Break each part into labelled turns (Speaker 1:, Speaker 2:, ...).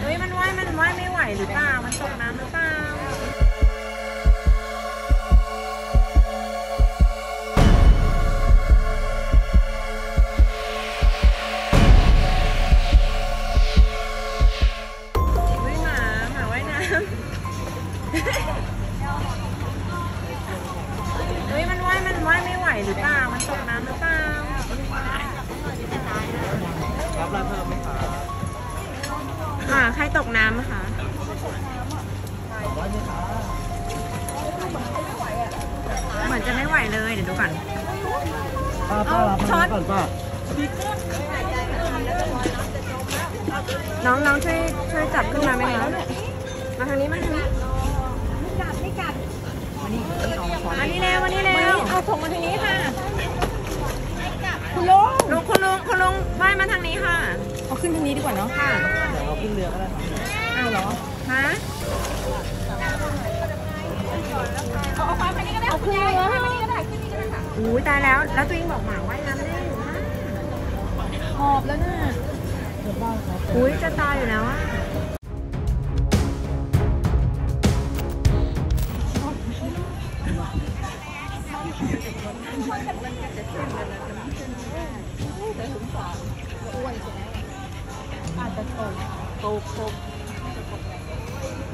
Speaker 1: เฮ้ยมันว่ายมันว่ายไม่ไหวหรือเปล่า มันตกน้ำหรือเปล่า เฮ้ยหมาหมาว่ายน้ำ เฮ้ยมันว่ายมันว่ายไม่ไหวหรือเปล่า มันตกน้ำหรือเปล่า
Speaker 2: รับอะไรเพิ่มไหมครับ
Speaker 1: อ่าใครตกน้ำอะคะ
Speaker 2: ร้อยไหมครับ
Speaker 1: เหมือนจะไม่ไหวเลย เดี๋ยวดูก่อน
Speaker 2: ป้าป้ารับ
Speaker 1: ช็อต
Speaker 2: ก่อนป้า
Speaker 1: น้องน้องช่วยช่วยจับขึ้นมาไหมคะมาทางนี้มาทางนี้อันนี้เร็วอันนี้เร็วเอาส่งมาทางนี้ค่ะ คุณลุงลุงคุณลุงคุณลุงว่าย มาทางนี้ค่ะ เอาขึ้นทางนี้ดีกว่าเนาะค่ะ
Speaker 2: เดี๋ยวเราขึ้นเรือก็ได้ครับ
Speaker 1: เอาเหรอฮะเอาไปนี่ก็ได้เอาขึ้นเรือให้มานี่ก็ได้ขึ้นนี่ก็ได้ค่ะอู้ตายแล้ว แล้วตัวเองบอกหมาว่ายน้ำได้อยู่นะหอบแล้วน่ะอุ้ยจะตายอยู่แล้วอะ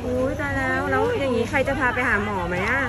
Speaker 1: อุ้ยตายแล้ว แล้วอย่างนี้ใครจะพาไปหาหมอไหมอะ